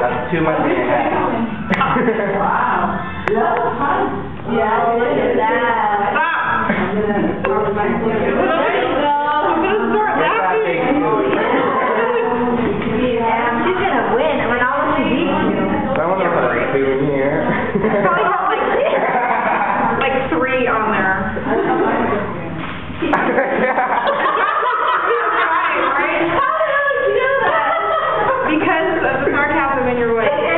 That's too much in your head. wow. Yeah, look at that. Stop! I'm gonna start laughing. yeah, she's gonna win. I mean, I beat you. Someone will have a two in here. Probably have like, like three on in your way.